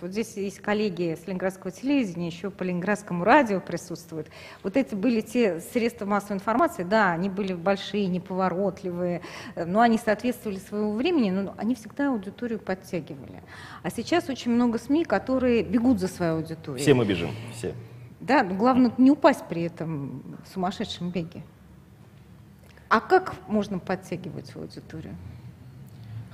Вот здесь есть коллеги с Ленинградского телевидения, еще по Ленинградскому радио присутствуют. Вот эти были те средства массовой информации, да, они были большие, неповоротливые, э, но они соответствовали своему времени, но они всегда аудиторию подтягивали. А сейчас очень много СМИ, которые бегут за свою аудиторию. Все мы бежим, все. Да, но главное не упасть при этом сумасшедшем беге. А как можно подтягивать свою аудиторию?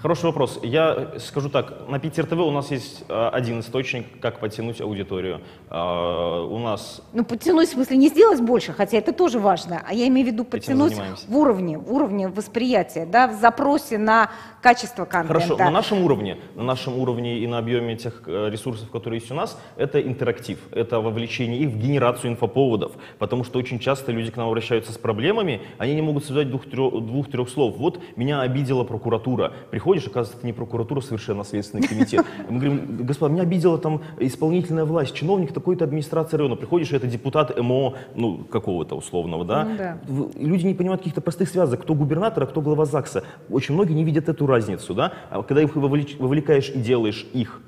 Хороший вопрос. Я скажу так, на Питер ТВ у нас есть а, один источник, как подтянуть аудиторию. А, у нас... Ну, подтянуть, в смысле, не сделать больше, хотя это тоже важно, а я имею в виду подтянуть в уровне, в уровне восприятия, да, в запросе на качество контента. Хорошо, на нашем уровне, на нашем уровне и на объеме тех э, ресурсов, которые есть у нас, это интерактив, это вовлечение их в генерацию инфоповодов, потому что очень часто люди к нам обращаются с проблемами, они не могут связать двух-трех слов. Вот меня обидела прокуратура. Приходишь, оказывается, это не прокуратура, совершенно а следственный комитет. Мы говорим, господа, меня обидела там исполнительная власть, чиновник такой-то администрации района. Приходишь, это депутат МО, ну, какого-то условного, да? Ну да. Люди не понимают каких-то простых связок, кто губернатор, а кто глава ЗАГСа. Очень многие не видят эту разницу, да? А когда их вовлекаешь и делаешь их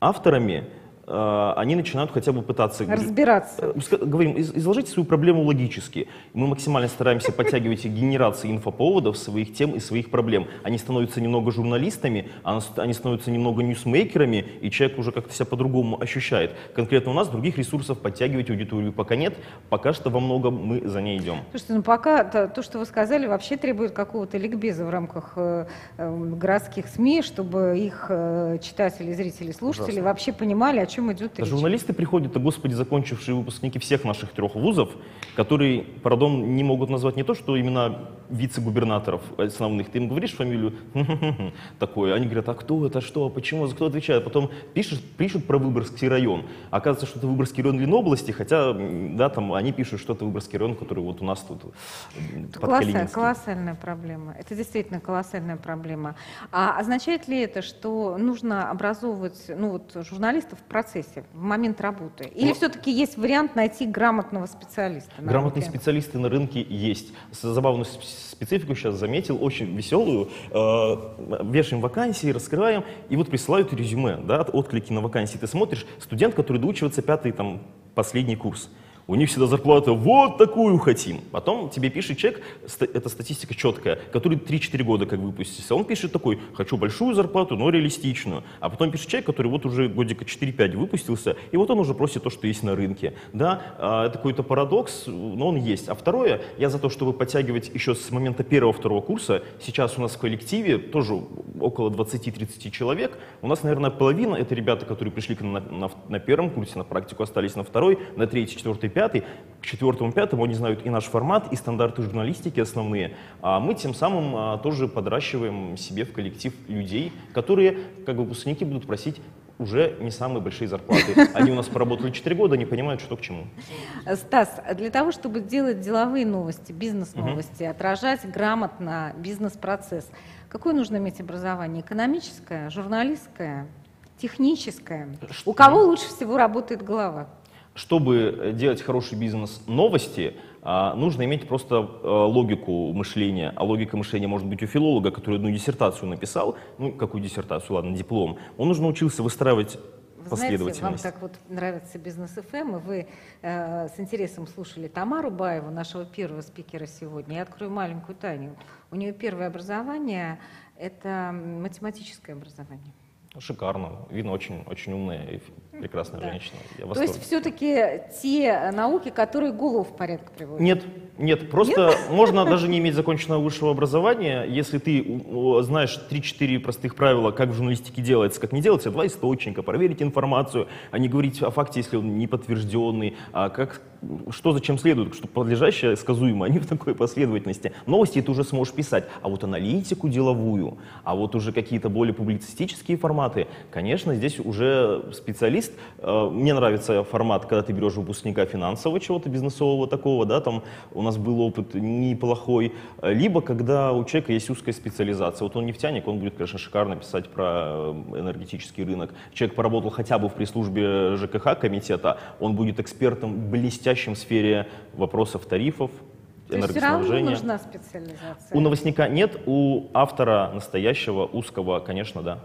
авторами, они начинают хотя бы пытаться... Разбираться. Э, Говорим, из- изложите свою проблему логически. Мы максимально стараемся подтягивать генерации инфоповодов, своих тем и своих проблем. Они становятся немного журналистами, а они становятся немного ньюсмейкерами, и человек уже как-то себя по-другому ощущает. Конкретно у нас других ресурсов подтягивать аудиторию пока нет, пока что во многом мы за ней идем. Слушайте, ну пока то, то, что вы сказали, вообще требует какого-то ликбеза в рамках э, э, городских СМИ, чтобы их э, читатели, зрители, слушатели Ужасно. вообще понимали, о чем идет речь. журналисты приходят, да господи, закончившие выпускники всех наших трех вузов, которые, пардон, не могут назвать не то, что имена вице-губернаторов основных. Ты им говоришь фамилию такое, они говорят, а кто это, что, почему, за кто отвечает. Потом пишут, пишут про Выборгский район. Оказывается, что это Выборгский район Ленобласти, хотя, да, там они пишут, что это Выборгский район, который вот у нас тут м, Это под колосса- Калининским. колоссальная проблема. Это действительно колоссальная проблема. А означает ли это, что нужно образовывать ну, вот, журналистов в процессе, в момент работы? Или Ну, все-таки есть вариант найти грамотного специалиста? на Грамотные рынке? специалисты на рынке есть. С- Забавную специфику сейчас заметил, очень веселую. Э, Вешаем вакансии, раскрываем, и вот присылают резюме, да, от- отклики на вакансии. Ты смотришь, студент, который доучивается пятый, там, последний курс. У них всегда зарплата вот такую хотим. Потом тебе пишет человек, это статистика четкая, который 3-4 года как выпустился. Он пишет такой, хочу большую зарплату, но реалистичную. А потом пишет человек, который вот уже годика 4-5 выпустился, и вот он уже просит то, что есть на рынке. Да, а, это какой-то парадокс, но он есть. А второе, я за то, чтобы подтягивать еще с момента первого-второго курса. Сейчас у нас в коллективе тоже около 20-30 человек. У нас, наверное, половина это ребята, которые пришли к нам на, на- на первом курсе, на практику остались на второй, на третий, четвертый, пятый. К четвертому, пятому они знают и наш формат, и стандарты журналистики основные. А мы тем самым а, тоже подращиваем себе в коллектив людей, которые, как выпускники, будут просить уже не самые большие зарплаты. Они у нас поработали 4 года, они понимают, что к чему. Стас, для того, чтобы делать деловые новости, бизнес-новости, отражать грамотно бизнес-процесс, какое нужно иметь образование? Экономическое, журналистское, техническое? У кого лучше всего работает голова? Чтобы э, делать хороший бизнес новости, а, нужно иметь просто э, логику мышления. А логика мышления может быть у филолога, который одну диссертацию написал, ну, какую диссертацию, ладно, диплом. Он нужно научился выстраивать Вы знаете, вам так вот нравится бизнес ФМ, и вы э, с интересом слушали Тамару Баеву, нашего первого спикера сегодня. Я открою маленькую тайну. У нее первое образование – это математическое образование. Шикарно. Видно, очень, очень умная и прекрасная Да. женщина. Я То есть все-таки те науки, которые голову в порядок приводят. Нет, нет, просто можно даже не иметь законченного высшего образования, если ты знаешь 3-4 простых правила, как в журналистике делается, как не делается, два источника, проверить информацию, а не говорить о факте, если он не подтвержденный, а как, что зачем следует, что подлежащее сказуемо, они в такой последовательности. Новости ты уже сможешь писать, а вот аналитику деловую, а вот уже какие-то более публицистические форматы, конечно, здесь уже специалист. Э, Мне нравится формат, когда ты берешь выпускника финансового чего-то, бизнесового такого, да, там нас был опыт неплохой, Э, либо когда у человека есть узкая специализация. Вот он нефтяник, он будет, конечно, шикарно писать про э, энергетический рынок. Человек поработал хотя бы в пресс-службе ЖКХ комитета, он будет экспертом блестящим в сфере вопросов тарифов, То есть равно нужна специализация. У новостника нет, у автора настоящего узкого, конечно, да.